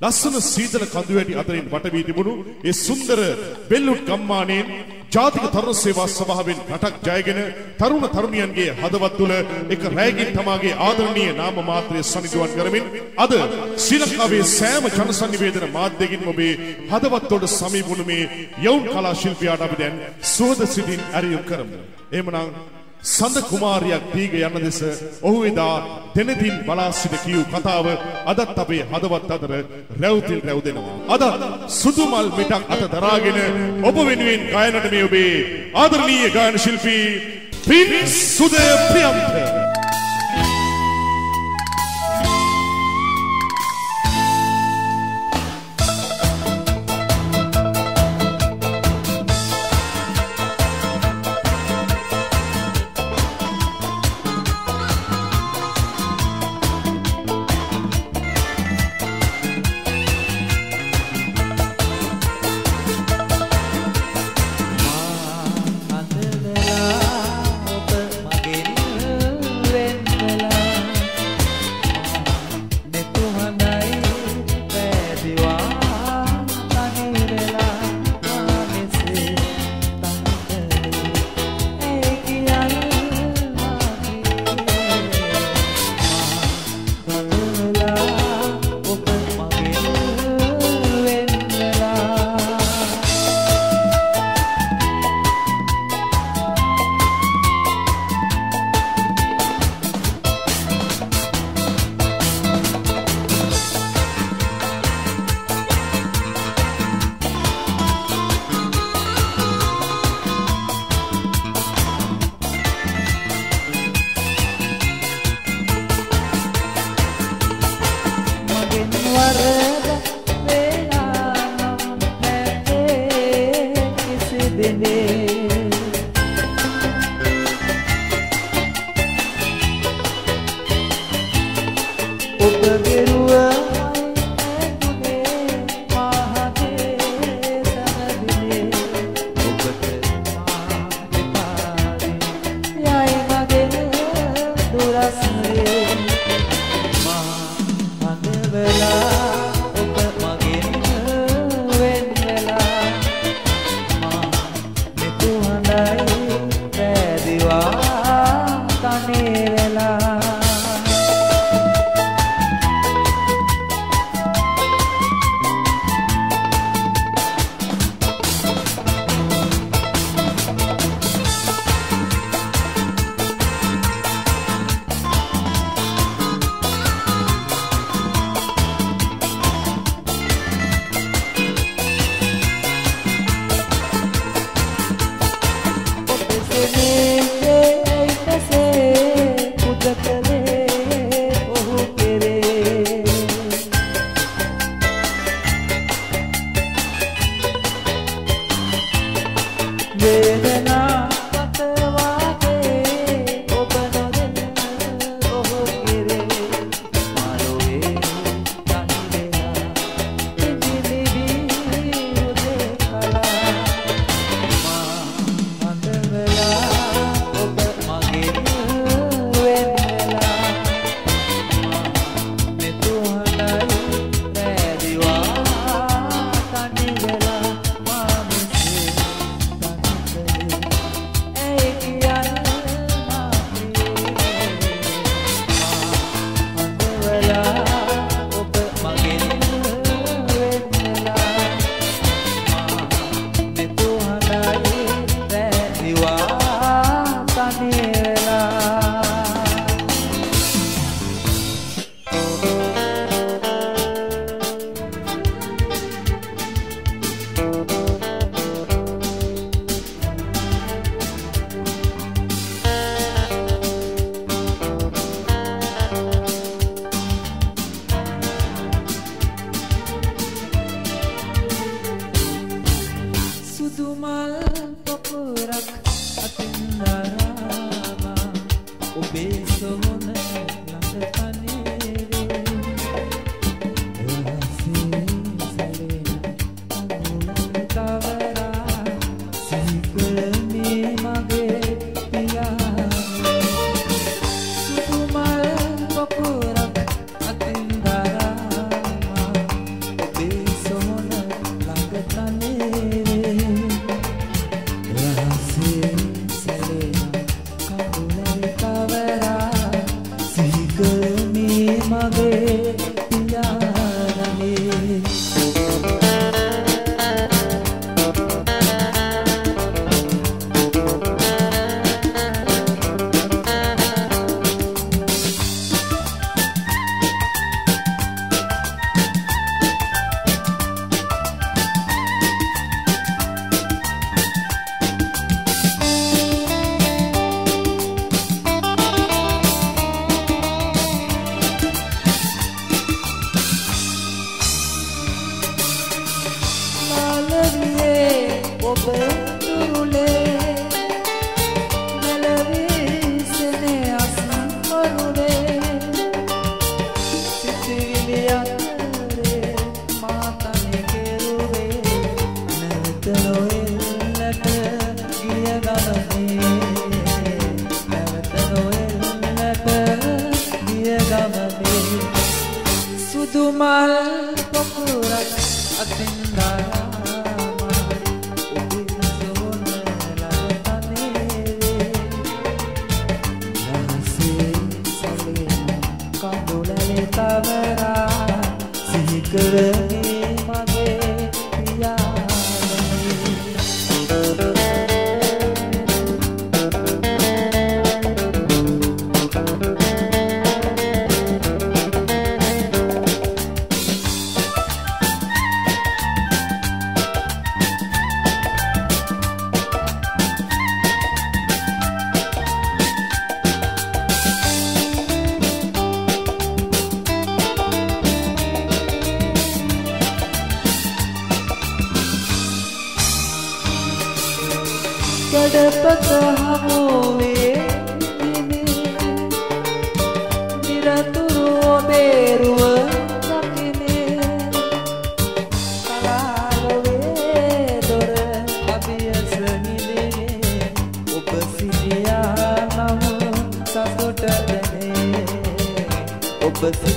ලස්සන සීතල කඳු වැටි අතරින් වට වී තිබුණු ඒ සුන්දර බෙල්ලුට් ගම්මානයෙන් ජාතික තරුණ සේවා සභාවෙන් රටක් ජයගෙන තරුණ තරුණියන්ගේ හදවත් තුළ එක රැයකින් තමාගේ ආදරණීය නාම මාත්‍රය සනිටුවන් කරමින් අද ශ්‍රී ලංකාවේ සෑම ජන සංනිවේදන මාධ්‍යකින් ඔබේ හදවත් වලට සමීප වුණු මේ යෞන් කලා ශිල්පියාට අපි දැන් සුවද සිටින් ඇරියුම් කරමු. එහෙමනම් සඳ කුමාරයක් දීග යන දෙස ඔහු එදා දෙනතින් බලා සිට කියූ කතාව අදත් අපේ හදවත් අතර රැව්තිල් රැව් දෙනවා. අදත් සුදුමල් මිටක් අත දරාගෙන ඔබ වෙනුවෙන් ගායනට මේ ඔබේ ආදරණීය ගායන ශිල්පී පින් සුදය ප්‍රියන්ත. නිරතුරු බේරුව දකිනේ පරාලොවේ දොර අභියස නිලේ ඔබ සිටියා නම් සතුට දැනේ. ඔබ සිටියා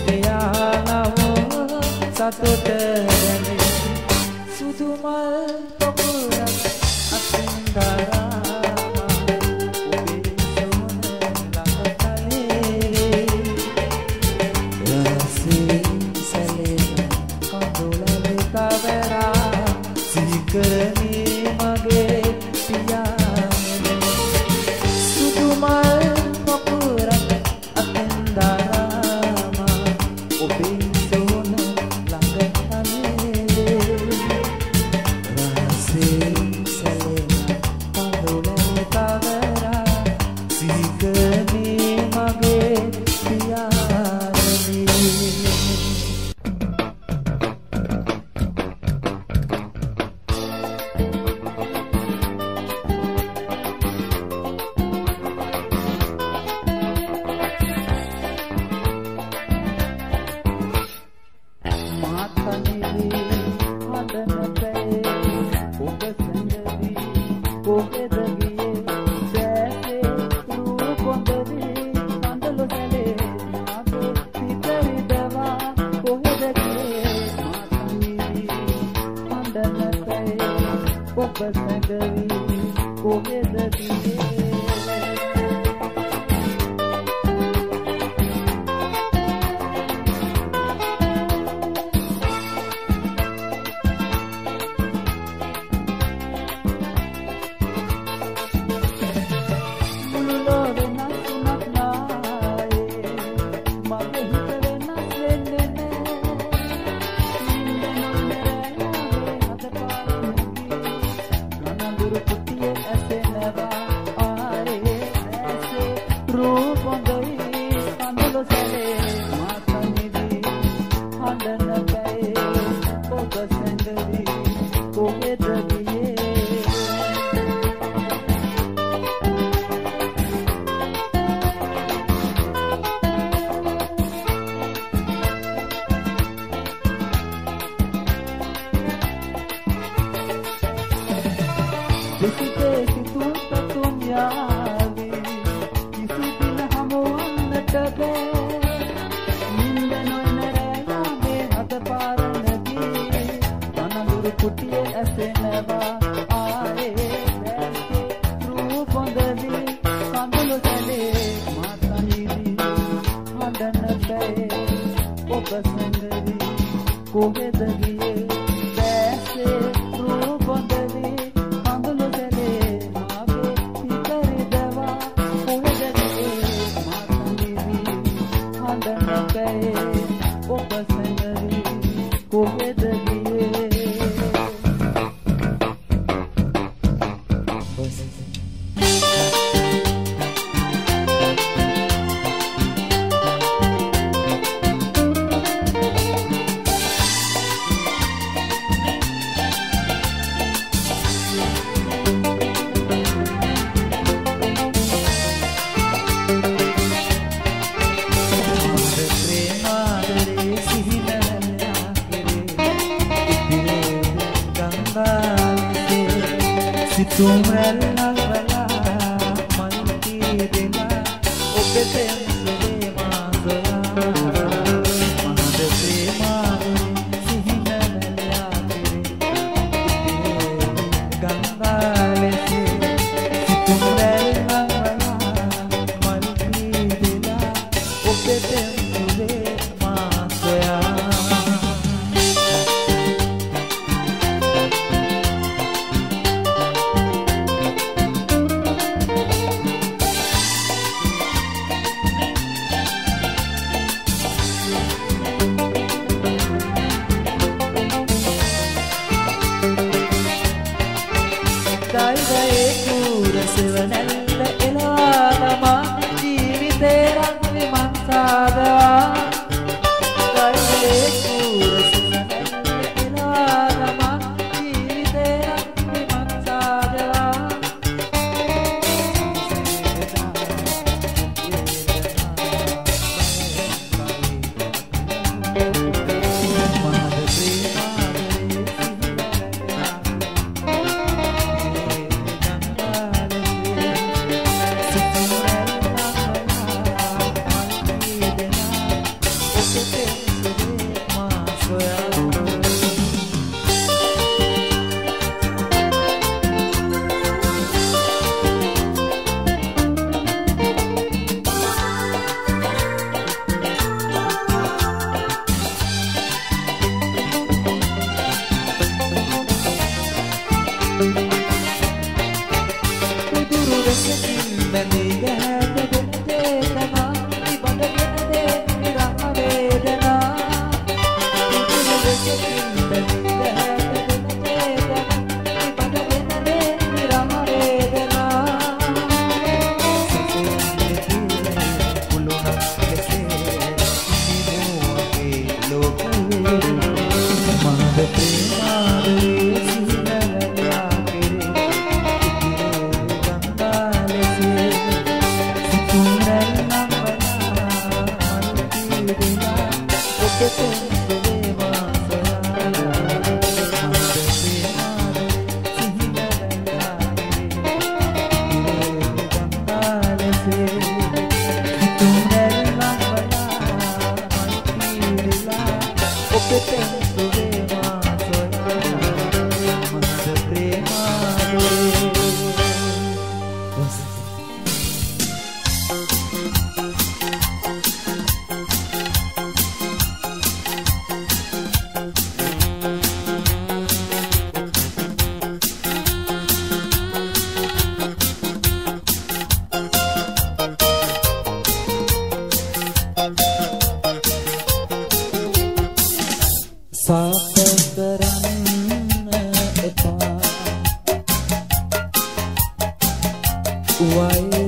වෛර කරන්න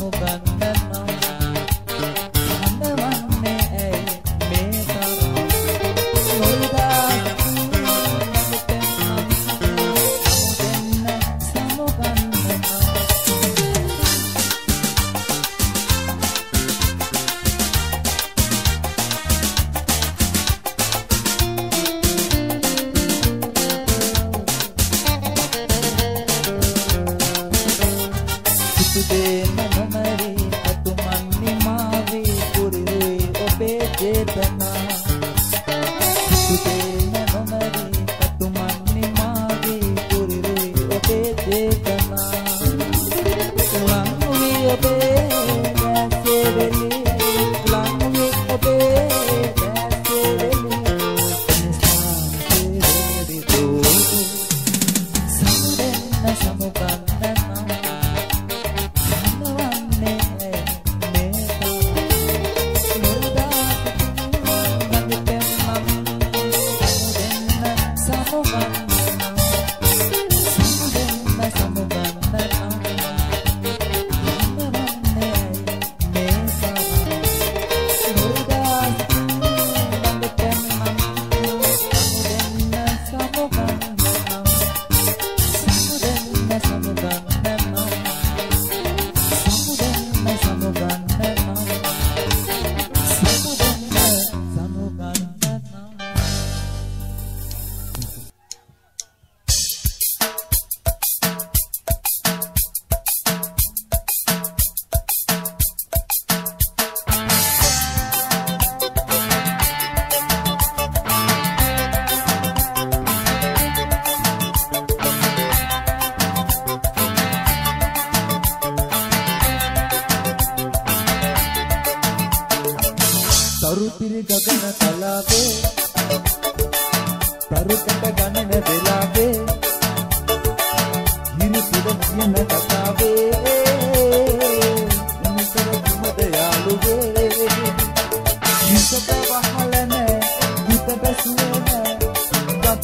muganga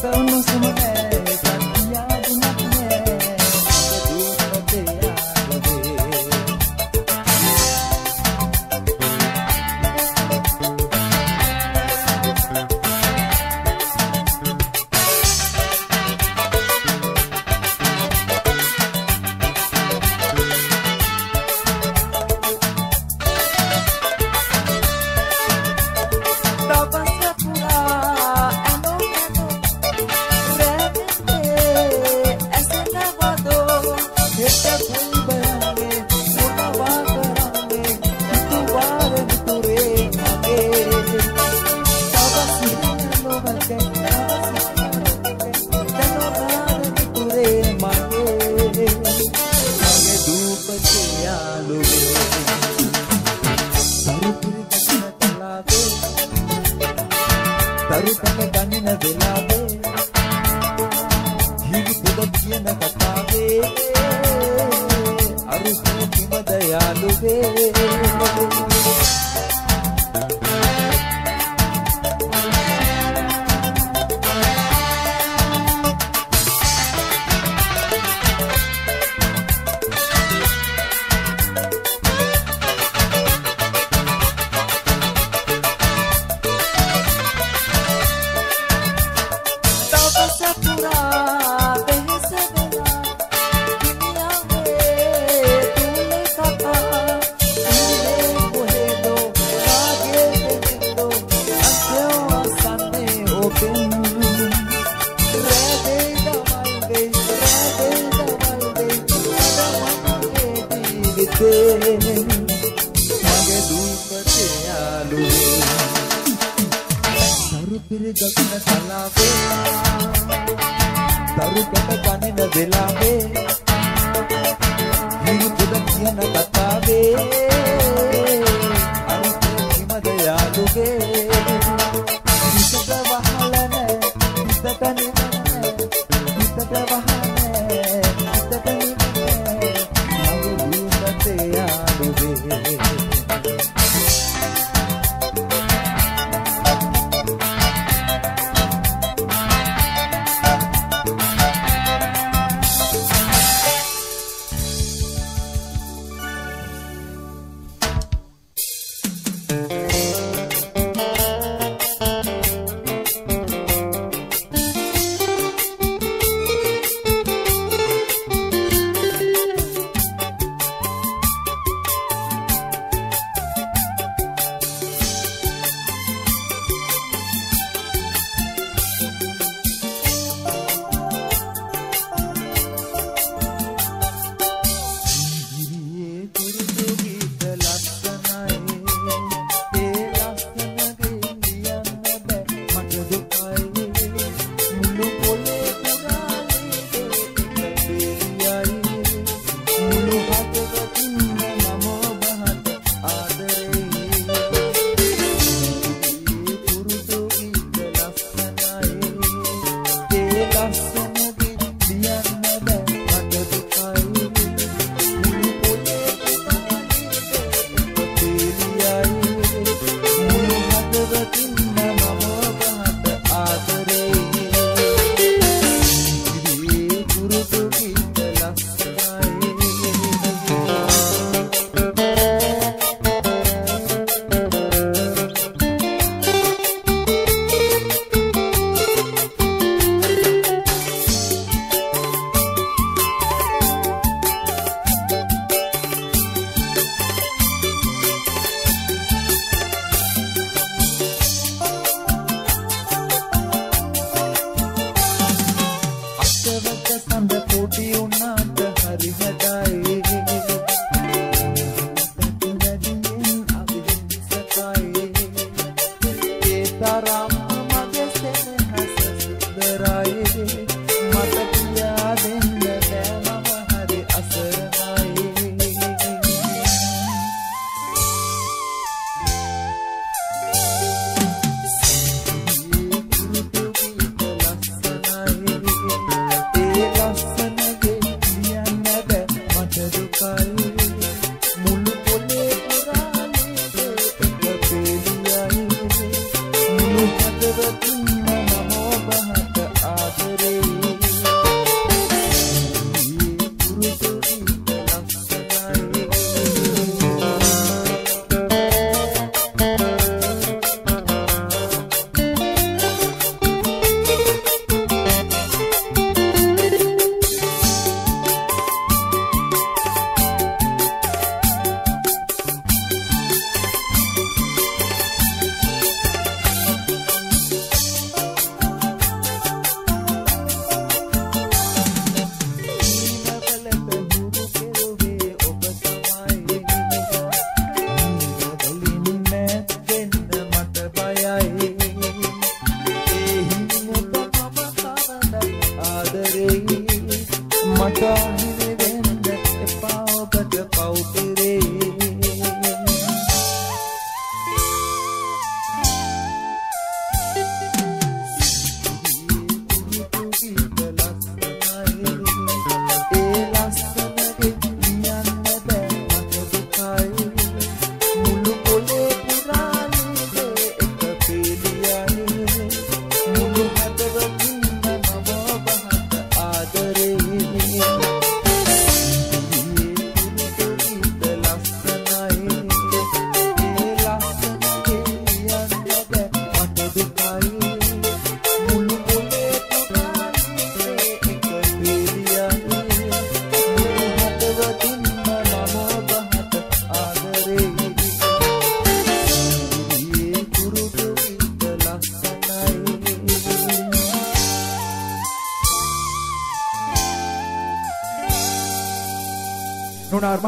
ගත උණුසුම නෑ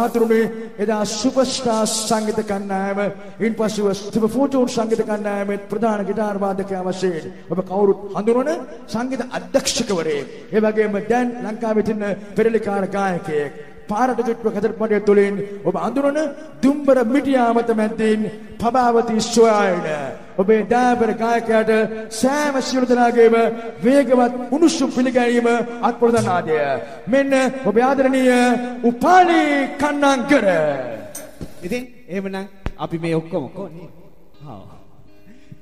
නුනාර් මහතුරුනේ එදා සුපර්ස්ටාර් සංගීත කණ්ඩායම ඉන්පසුව ස්ටිව ෆෝටෝන් සංගීත කණ්ඩායමේ ප්‍රධාන ගිටාර් වාදකයා වශයෙන් ඔබ කවුරුත් හඳුනන සංගීත අධ්‍යක්ෂකවරයෙක් ඒ වගේම දැන් ලංකාවේ තියෙන පෙරලිකාර ගායකයෙක් පාරට චුට්ටුව කතරපඩිය තුලින් ඔබ අඳුරන දුම්බර මිටියාමත මැද්දින් පබාවති සොයන ඔබේ දාබර කායකයට සෑම සියලු දෙනාගේම වේගවත් උණුසුම් පිළිගැනීම අත්පොරදනාදය මෙන්න ඔබේ ආදරණීය උපාලි කන්නංකර ඉතින් එහෙමනම් අපි මේ ඔක්කොම කොහොනේ හා.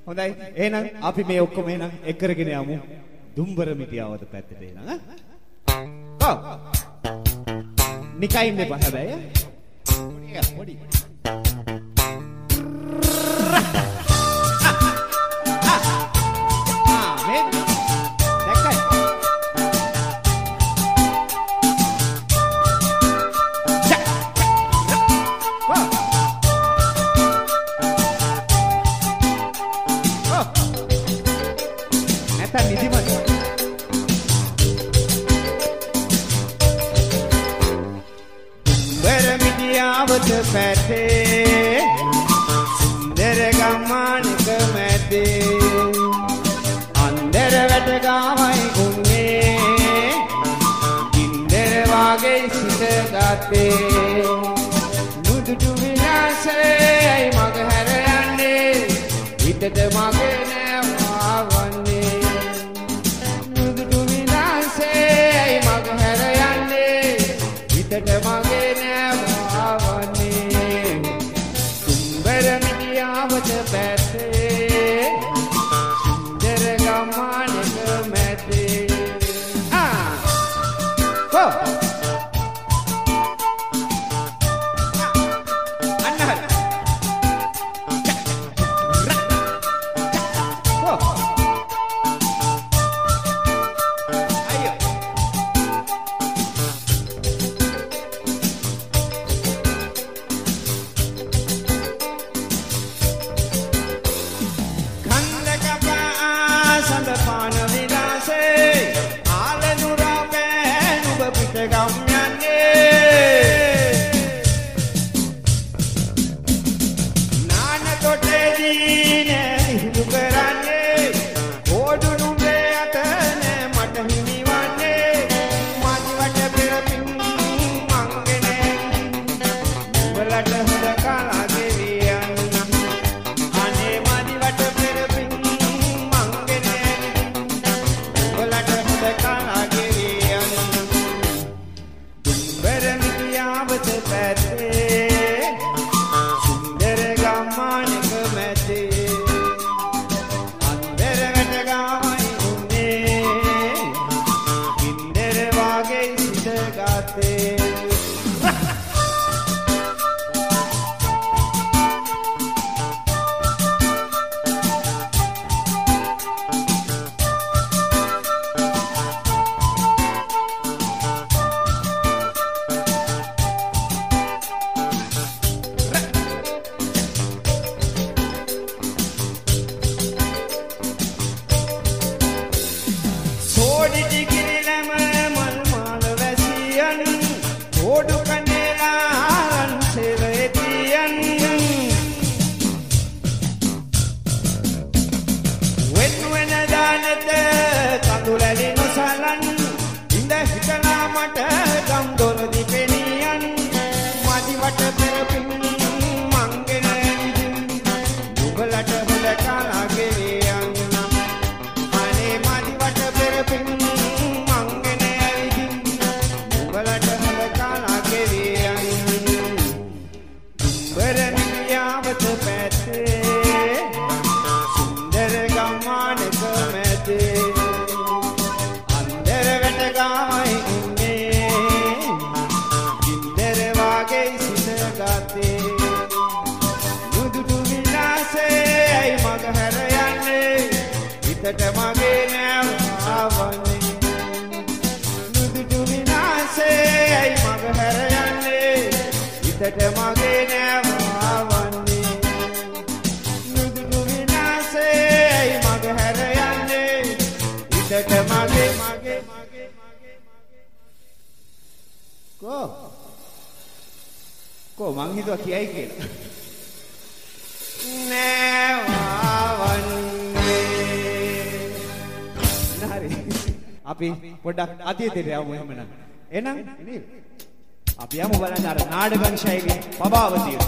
හොඳයි. එහෙනම් අපි මේ ඔක්කොම එහෙනම් එක් කරගෙන යමු. දුම්බර මිටියාවත පැත්තට එහෙනම් ඈ? ඔව් නිකයින් එපා. හැබැයි පොඩි පොඩි. මිටියාවත පැත්තේ සුන්දර ගම්මානක මැද්දේ අන්දර වැට ගාවයි උන්නේ ගින්දර වාගේ සිට ගත්තේ. නුදුටු විනාශයයි මග හැර යන්නේ. හිතට මගේ අපි පොඩ්ඩක් අතීතයට යමු එහෙමනම්. එහෙනම් අපි යමු බලන්න අර නාඩගම් ශෛලියේ පබාවතියට.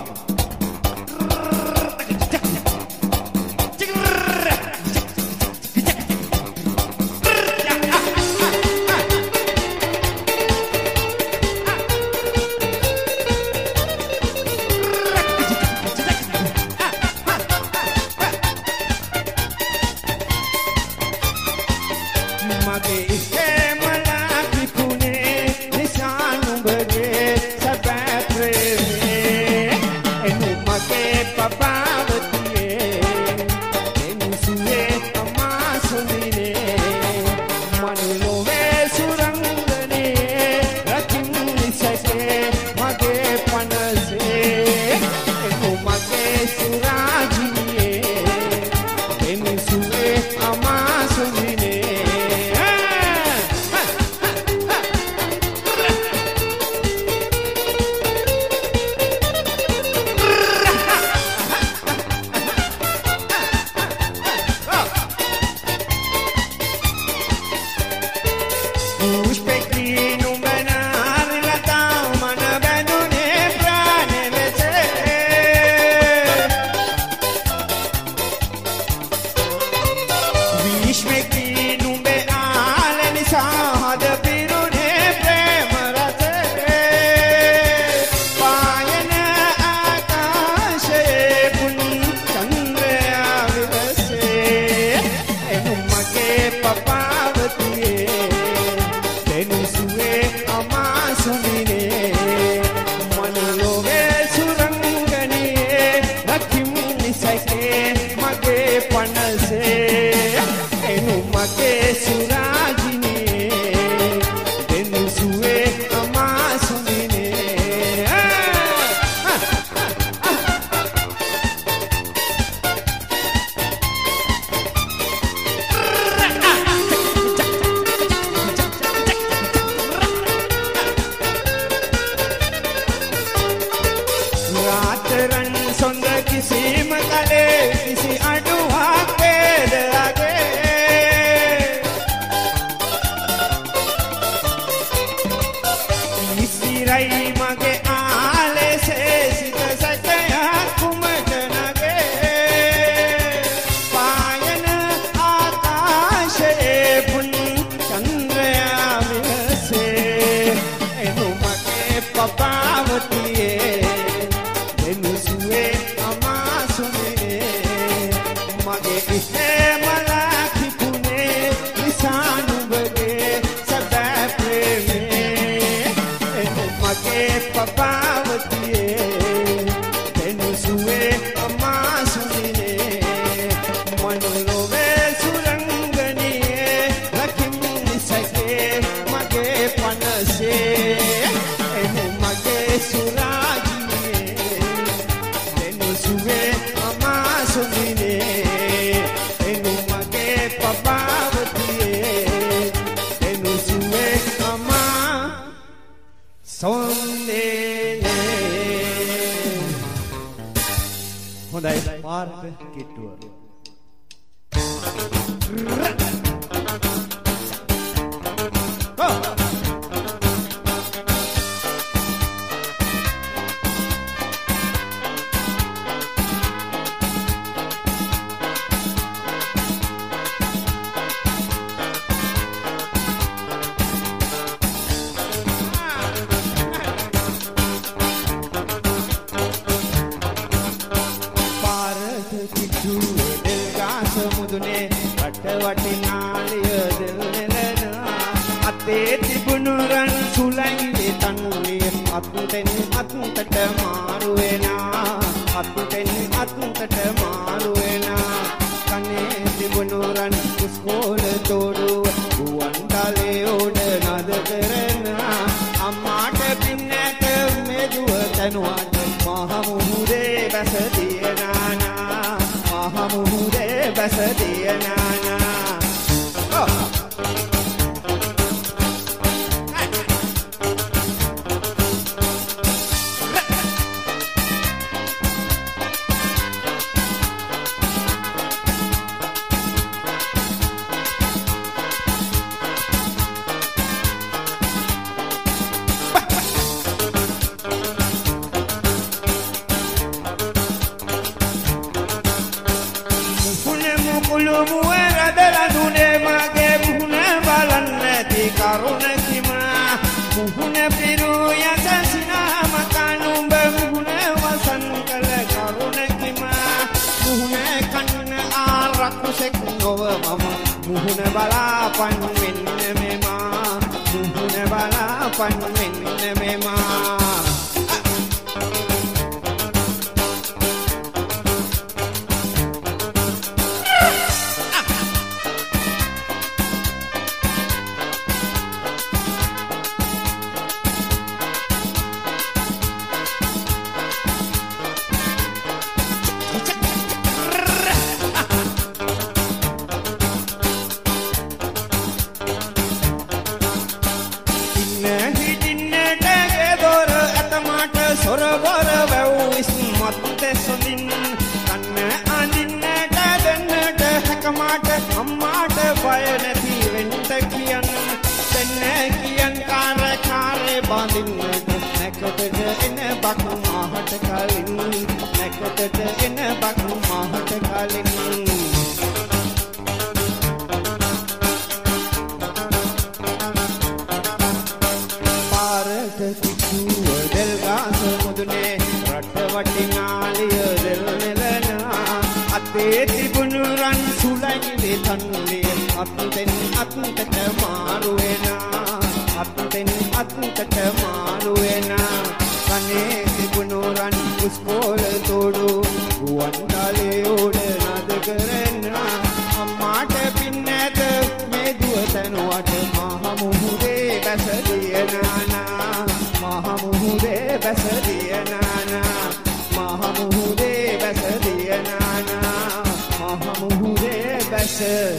මුහුදේ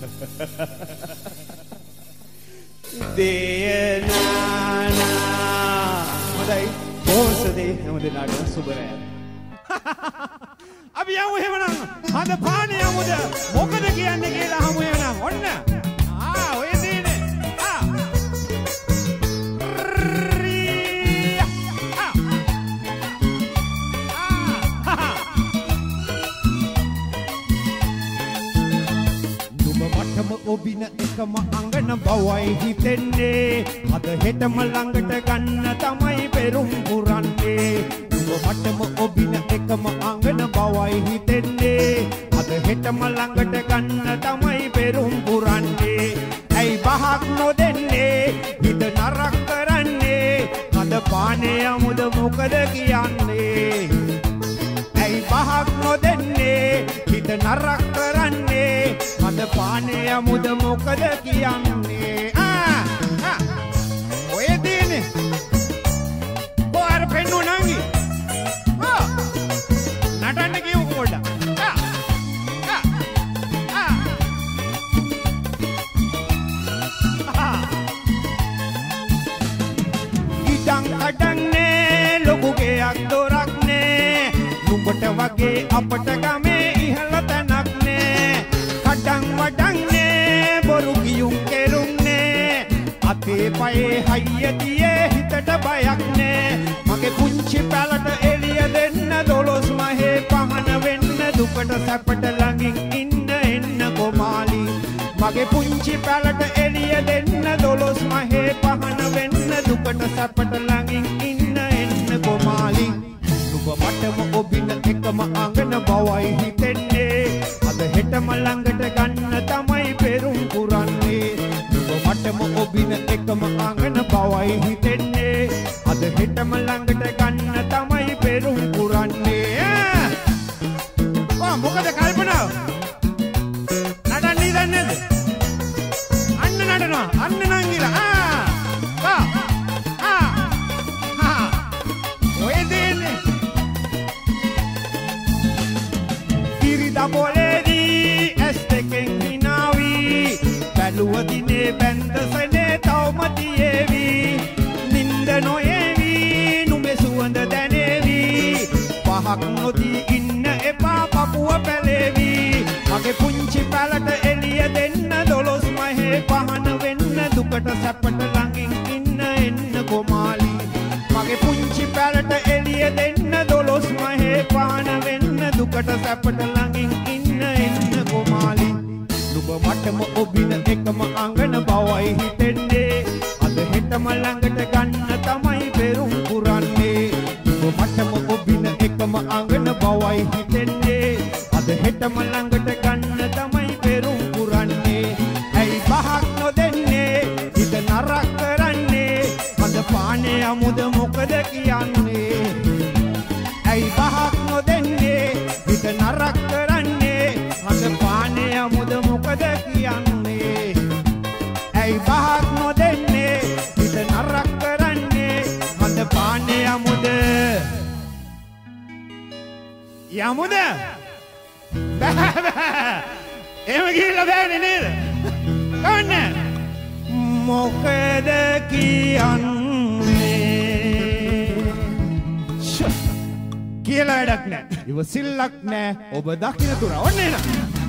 බැස දියනානා හොඳයි බොහොසදේ හැම දෙනාටම සුබරෑ අපි යමු එහෙමනම් හද පානේ යමුද? මොකද කියන්නේ කියලා හමු එහෙනම් ඔන්න. මටම ඔබින එකම අංගන බවයි හිතෙන්නේ. අද හෙටම ළඟට ගන්න තමයි පෙරුම් පුරන්නේ. නුඹ මටම ඔබින එකම අංගන බවයි හිතෙන්නේ. අද හෙටම ළඟට ගන්න තමයි පෙරුම් පුරන්නේ. ඇයි බහක් නොදෙන්නේ? හිත නරක් කරන්නේ. අද පානේ අමුද මොකද කියන්නේ? ඇයි පහක් නොදෙන්නේ? හිත නරක් කරන්නේ? මද පානේ අමුද මොකද කියන්නේ? ආ ආ. ඔය දිනේ බෝර පෙන්නු නංගි. ආ නටන්න කියමු පොඩ්ඩක් ආ ආ ආ. ආ ඉඩම් කඩන්නේ ලොකු ගෙයක් දොරක් නේ. නුඹට වගේ අපට ගමේ මගේ පයේ හයිය තියේ හිතට බයක් නෑ. මගේ පුංචි පැලට එළිය දෙන්න දොළොස් මහේ පහන වෙන්න දුකට සැපට ළඟින් ඉන්න එන්න කොමාලි. මගේ පුංචි පැලට එළිය දෙන්න දොළොස් මහේ පහන වෙන්න දුකට සැපට ළඟින් ඉන්න එන්න කොමාලි. ඔබ මටම ඔබින එකම අඟන බවයි හිතෙන්නේ. අද හෙටම ළඟට ගන්න තමයි හැටම ඔබින එකම අඟන බවයි හිතෙන්නේ. අද හෙටම ළඟට ගන්න තමයි පෙරුම් පුරන්නේ. මොකද කල්පනාව? සැපට ළඟින් ඉන්න එන්න කොමාලි. නුඹ මටම ඔබින එකම අංගන ඔබ දකින තුර. ඔන්න එනවා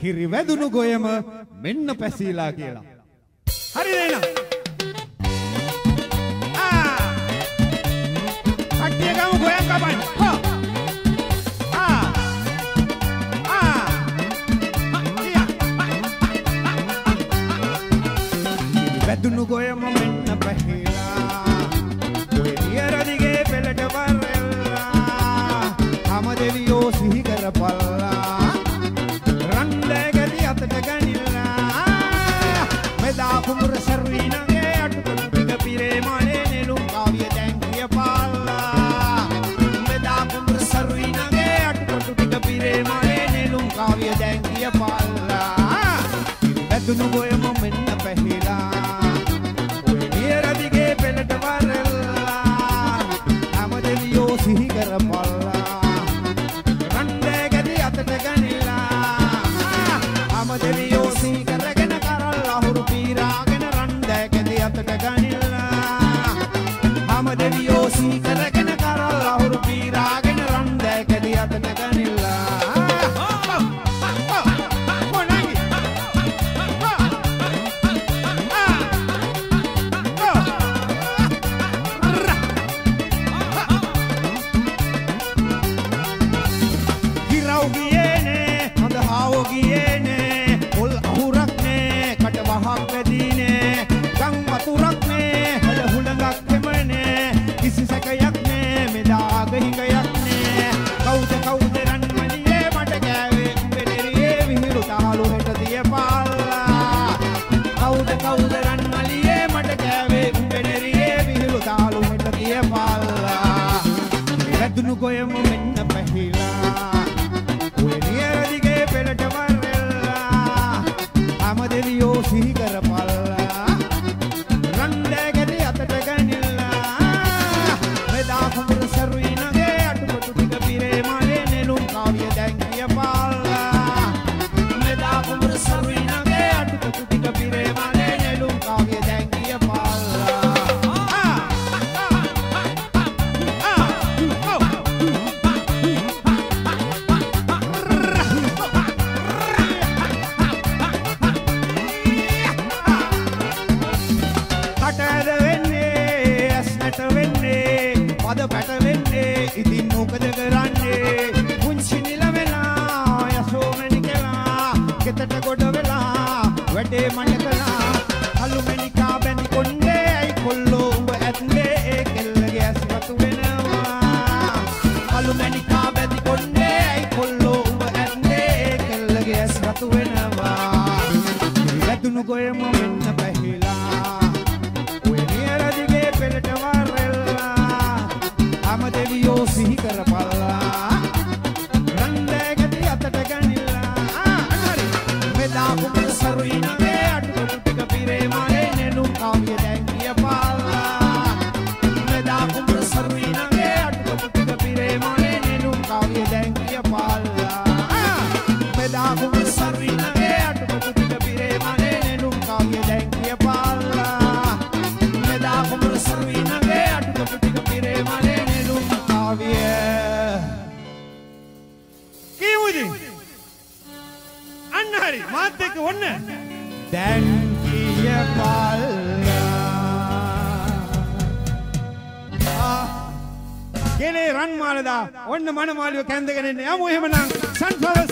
කිරි වැදුණු ගොයම මෙන්න පැසීලා කියලා. හරි නේනම්? kerepala මනමාලියෝ කැන්දගෙන එන්න යමු එහෙමනම්. සන්ෆ්ලවර්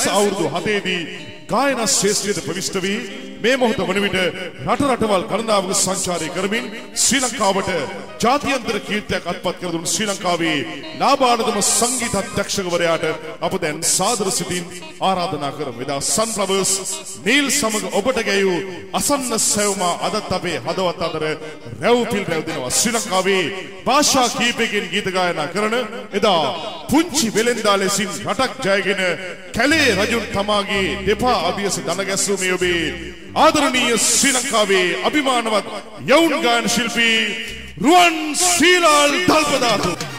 වයස අවුරුදු 7 දී ගායනා ශාස්ත්‍රයේ ප්‍රවිෂ්ඨ වී මේ මොහොත වන විට රට රටවල් ගණනාවක සංචාරය කරමින් ශ්‍රී ලංකාවට ජාත්‍යන්තර කීර්තියක් අත්පත් කර දුන් ශ්‍රී ලංකාවේ ලාභානදම සංගීත අධ්‍යක්ෂකවරයාට අප දැන් සාදර සිතින් ආරාධනා කරමු. එදා සන් ෆ්ලවර්ස් නීල් සමග ඔබට ගැයූ අසන්න සැවුමා අදත් අපේ හදවත් අතර රැව්පිල් රැව් දෙනවා ශ්‍රී ලංකාවේ භාෂා කීපයකින් ගීත ගායනා කරන එදා පුංචි වෙලෙන්දා ලෙසින් රටක් ජයගෙන කැලේ රජුන් තමාගේ දෙපා අභියස දන ගැස්සුමේ ඔබේ ආදරණීය ශ්‍රී ලංකාවේ අභිමානවත් යවුන් ගායන ශිල්පී රුවන් සීලාල් දල්පදාතු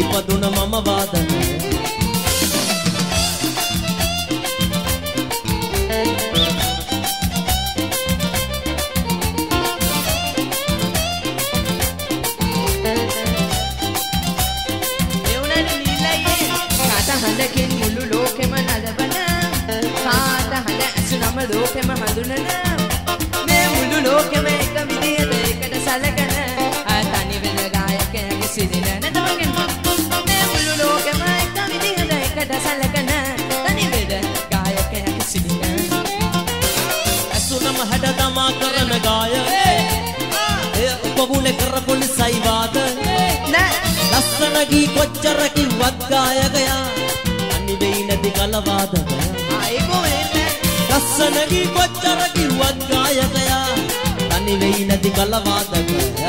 ඉපදුන මම වාදනය. ගී කොච්චර කිව්වත් ගායකයා අනි වෙයි නැති කලවාදකයා ලස්සන ගී කොච්චර කිව්වත් ගායකයා අනි වෙයි නැති කලවාදකයා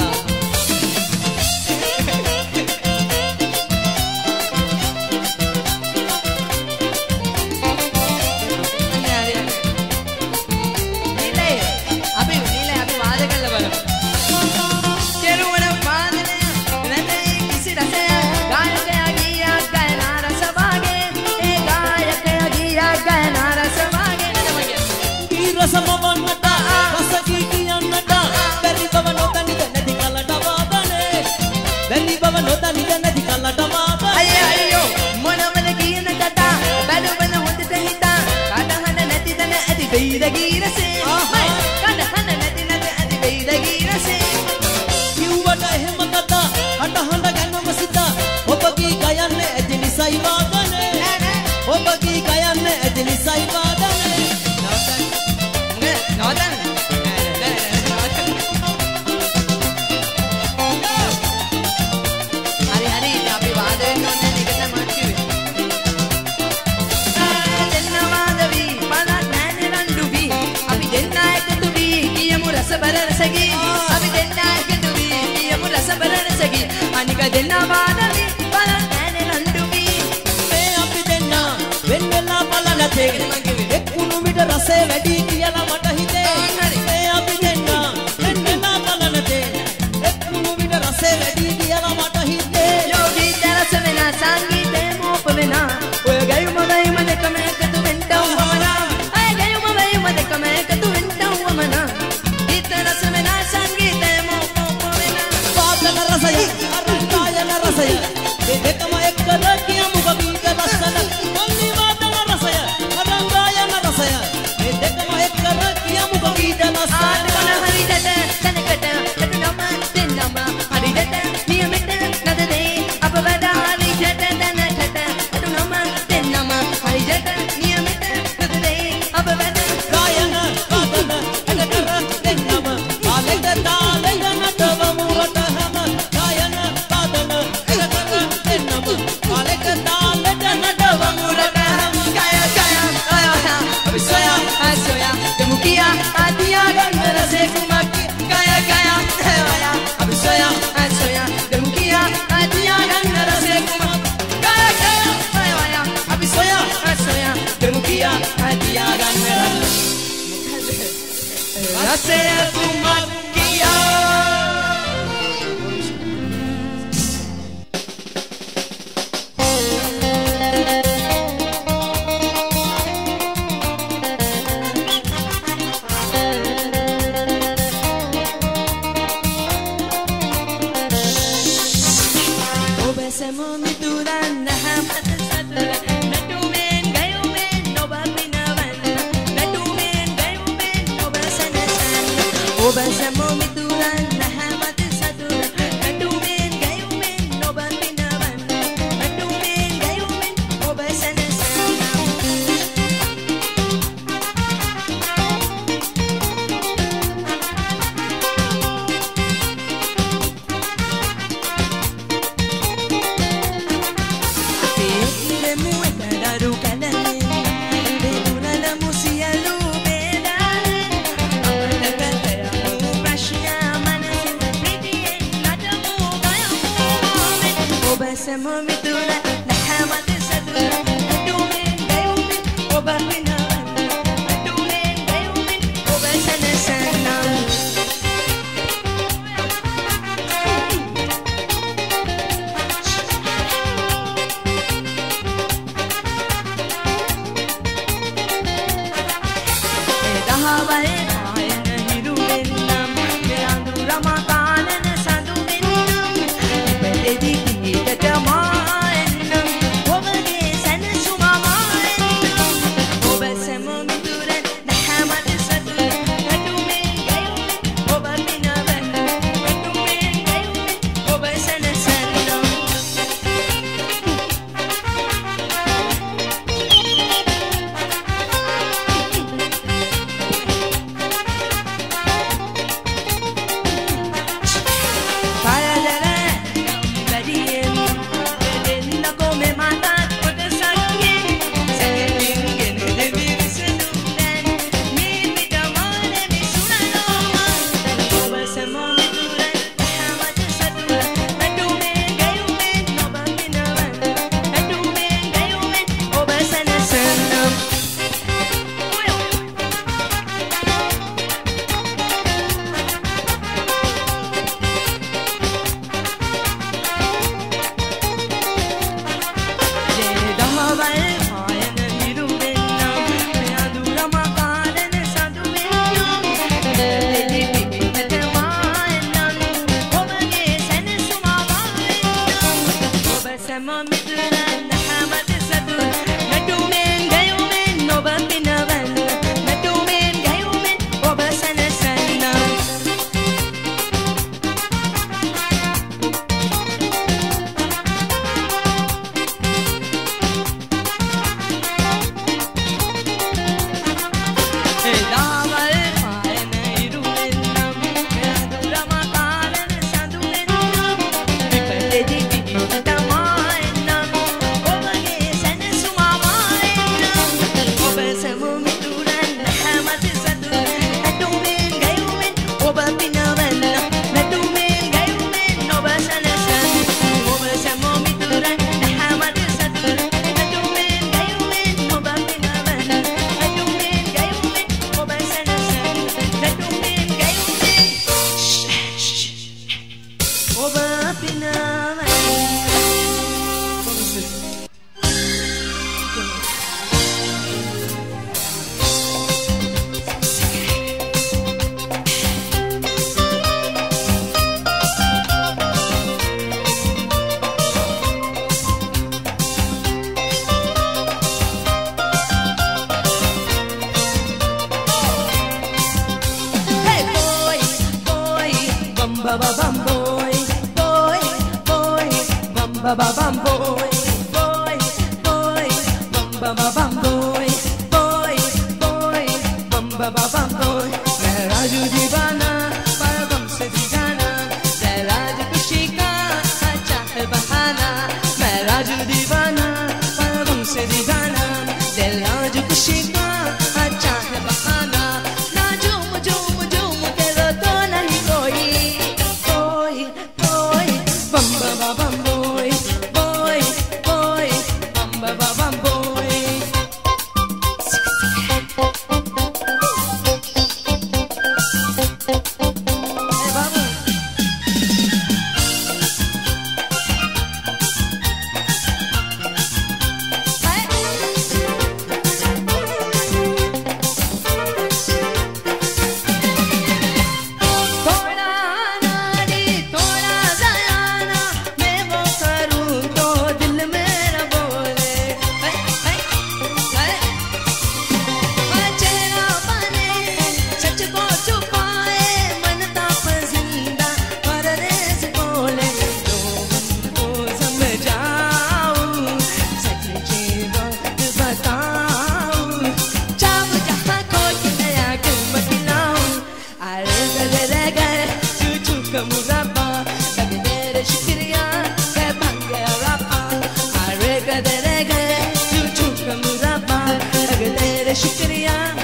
deixe criar.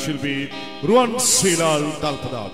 ප්‍රසංග වේදිකාවෙන් සමුගතයේ ඔබේ ආදරණීය